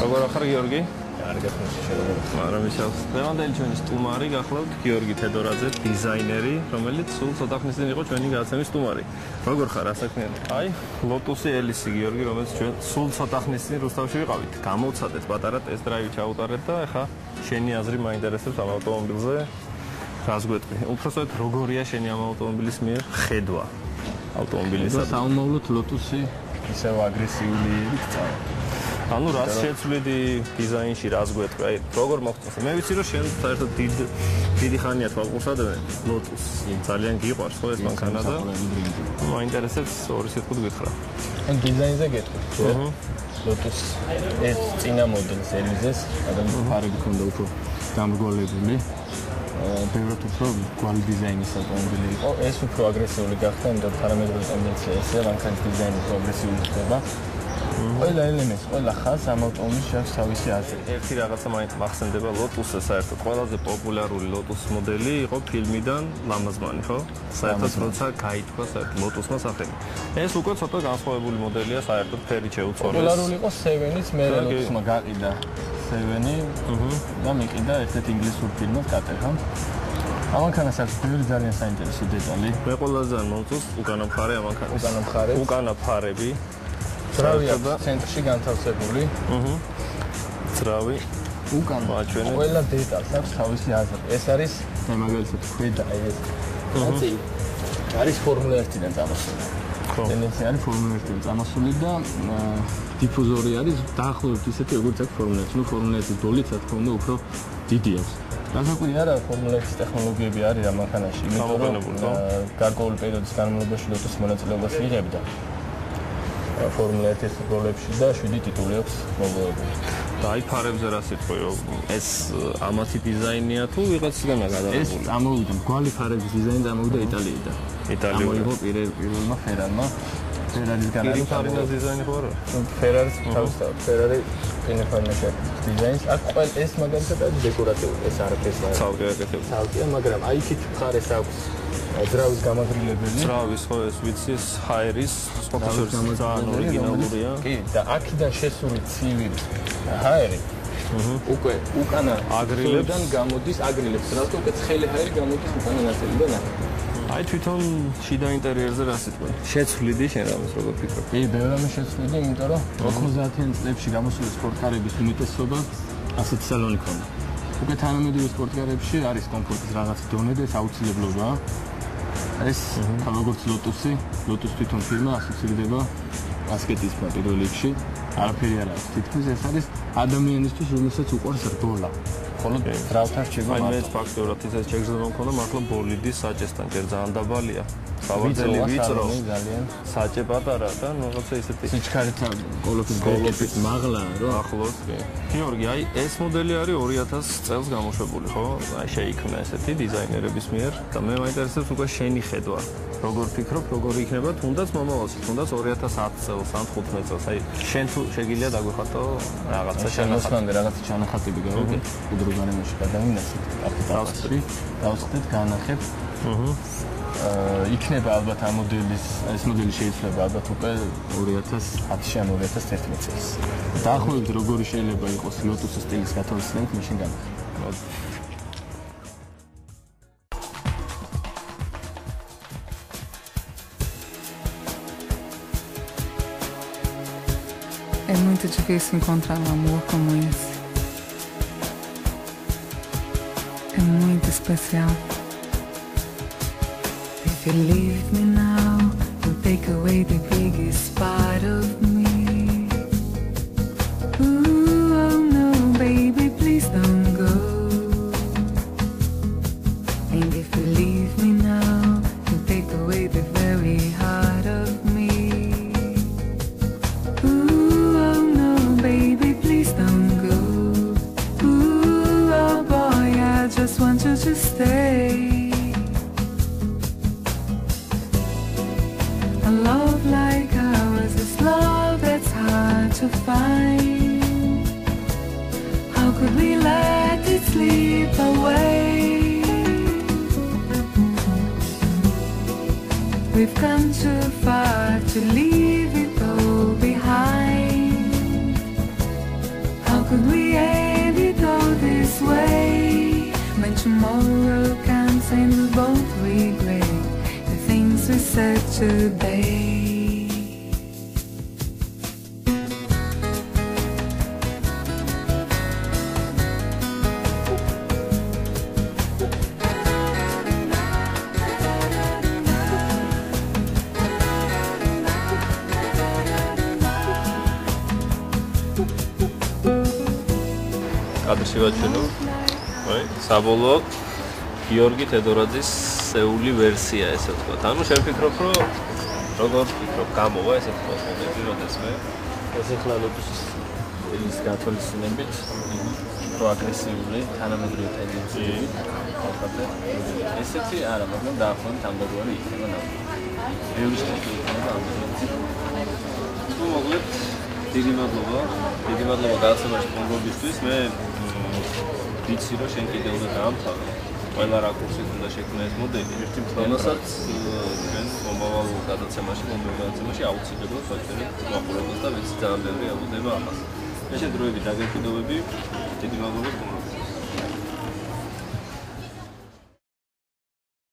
როგორ ახარ გიორგი? კარგად შეიძლება. მაგრამ ისევ ლევანდელი ჩვენი სტუმარი გახლავთ გიორგი თედორაძე, დიზაინერი, რომელიც სულ ცოტა ხნის წინ იყო ჩვენი გადაცემის სტუმარი. როგორ ხარ ასაკნიანი? აი, ლოტუსი ელისი გიორგი, რომელიც ჩვენ სულ ცოტა ხნის წინ რუსთავში ვიყავით. გამოვცადეთ პატარა ტესტ-დრაივი ჩაუტარეთ და ეხა შენი აზრი მაინტერესებს ამ ავტომობილზე. რას გვეტყვი? უბრალოდ როგორია შენი ამ ავტომობილის მიერ ხედვა? ავტომობილისა. საუნმოვლოდ ლოტუსი ისევ აგრესიული იქცა. ანუ რას შეცვლიდი დიზაინში, რას გვეთქვა? აი, როგორ მოხდა? მე ვიცი რომ შენ საერთოდ დიდ დიდი ხანია თვალყურსადმე Lotus. ძალიან გიყვარს ხო ეს მანქანა და მაინტერესებს ორი სიტყვით გითხრა. ან დიზაინზე გეტყვი. აჰა. Lotus ეს წინა მოდელის ელიზეს, ადამიანი ფარები ქონდა უფრო გამრგოლებული. ბევრად უფრო გვალი დიზაინის ავტომობილი იყო. ეს უფრო აგრესიული გახდა, იმიტომ რომ თანამედროვე ტენდენცია ესეა, მანქანის დიზაინი უფრო აგრესიული ხდება. ყველა ელემენტს, ყველა ხაზს ამ ავტომობილს შეაქვს თავისი აზრი. ერთი რაღაცა მაინც მახსენდება Lotus-ზე საერთოდ ყველაზე პოპულარული Lotus მოდელი იყო ფილმიდან ლამაზმანი, ხო? საერთოდ როცა გაითქვა საერთოდ Lotus-მა სახელი. ეს უკვე ცოტა განსხვავებული მოდელია, საერთოდ ფერი შეუცვალეს. პოპულარული იყო 7-ის, მე Lotus-მა გაყიდა 7-ი. აჰა. და მიყიდა ერთ-ერთ ინგლისურ ფილმად კატეხა. ამანქანას აქვს ბევრი ძალიან საინტერესო დეტალი. მე ყველაზე მომწონს უკანა მხარე ამანქანის. უკანა მხარე. უკანა ფარები. ძრავია ცენტრში განთავსებული. აჰა. ძრავი უკან მაჩვენე. ყველა დეტალს აქვს თავისი აზრი. ეს არის მაგალითად ხვიდა ეს. ოცი არის ფორმულა 1-დან წამოსული. ხო. ტენდენცია არის ფორმულა 1-დან წამოსული და დიფუზორი არის დაახლოებით ისეთი როგორც აქვს ფორმულა 1. ნუ ფორმულა 1-ის დოლიც რა თქმა უნდა უფრო დიდი აქვს. განსაკუთრებით არა ფორმულა 1-ის ტექნოლოგიები არის ამ მანქანაში, იმიტომ რომ გარკვეული პერიოდის განმავლობაში ლოტოს მონაწილეობას იღებდა. ფორმულა 1-ის როლებში და 7 ტიტული აქვს მოგებული. და აი ფარებზე რა სიტყვი ეს ამათი დიზაინია თუ ვიღაცისგანა გადაღებული? ეს ამოვიდა გვალი ფარების დიზაინი ამოვიდა იტალიიდან. იტალიური. ამოიღო პირველ პირველმა ფერარმა. ფერარის განაცხადი. ფერარის დიზაინი ხო არა? ფერარის თავისთავად ფერარი პინეფარნეშა დიზაინს აქ ყველ ეს მაგალითად დეკორატიული ეს არაფერს არა. ცალკე აკეთებს. ცალკე, მაგრამ აი იქით მხარეს აქვს ძრავის გამაგრილებელი. ძრავის ხო ეს ვიცი ეს ჰაერის სპორტის ძალიან ორიგინალურია. კი, და აქედან შესული ცივი ჰაერი უკვე უკანა აგრილებიდან გამოდის აგრილებს. რატო უკვე ცხელი ჰაერი გამოდის უკანა ნაწილიდან აქ. აი თვითონ შიდა ინტერიერზე რა სიტყვა? შეცვლიდი შენ რამეს როგორ ფიქრობ? კი, ბევრმა შეცვლიდი, იმიტომ რომ 90-იან წლებში გამოსული სპორტკარების უმეტესობა ასეთი სალონი ქონდა. უკვე თანამედროვე სპორტკარებში არის კომფორტის რაღაც დონე და ეს აუცილებლობაა. ეს როგორც ლოტუსი, ლოტუს თვითონ ფირმა ასოცირდება ბასკეტის პირველ რიგში. არაფერი არ არის. თითქმის ეს არის ადამიანისთვის, რომელსაც უყვარს რბოლა. ხოლო დრავთან რჩება მაგრამ მე ფაქტობრივად ისე შეგრძნება მქონდა მართლა ბოლიდის საჭესთან ჯერ ძალიან დაბალია. სავარძელი ვიწრო ძალიან. საჭე პატარა და რაღაცა ისეთი სიჩქარეთა კოლოფის გოლოფის მაღლა რო ახლოს. კი გიორგი აი ეს მოდელი არის 2000 წელს გამოშვებული ხო? აი შეიქმნა ესეთი დიზაინერების მიერ და მე მაინტერესებს უკვე შენი ხედვა. როგორ ფიქრობ როგორ იქნება თუნდაც მომავალში თუნდაც 2010 წელს ან 15 წელს. აი შენ თუ შეგიძლია დაგვიხატო რაღაცა შენახატები რაღაცა ჩანახატები გავიგე უდროგანებში გადავინახეთ აპლიკაციაში დავსხდეთ განახებ. აჰა იქნება ალბათ ამ მოდელის ეს მოდელი შეიძლება ალბათ უკვე 2010-ში ან 2011 წელს. დაახლოებით როგორი შეიძლება იყოს Lotus სტილის გათვალისწინებით მაშინ განახილოთ. É muito difícil encontrar um amor como esse. É muito especial. If you leave me now, you'll take away the biggest part of me. love like ours is love that's hard to find. How could we let it slip away? We've come too far to leave it all behind. How could we end it all this way when tomorrow comes? today. კადრში ვაჩვენო. აი, საბოლოოდ გიორგი თედორაძის სეული ვერსია ესე ვთქვა. ანუ შენ ფიქრობ, რომ როგორ ფიქრობ, გამოვა ესე ვთქვა მომენტი, როდესაც მე ეს ახლა ლოტოს ის გათვალისწინებით პროაგრესიული თანამედროვე ტენდენციები ხალხათა ესეთი არა, მაგრამ დაახლოებით ამდაგარი იქნება ნამდვილად. სტატია იქნება ამდაგარი. თუ მოგლებ დიდი მადლობა. დიდი მადლობა გადაცემაში კონგრობისთვის. მე ვიცი რომ შენ კიდევ უნდა დაამთავრე. ყველა რაკურსით უნდა შექმნე ეს მოდელი. ერთი მფრონასაც ჩვენ მომავალ გადაცემაში, მომავალ გადაცემაში აუცილებლად ვაჭერებ მაყურებელს და ვიცი ძალიან ბევრი ელოდება ამას. ეს დროები დაგეკიდოვები. დიდი მადლობა თქვენ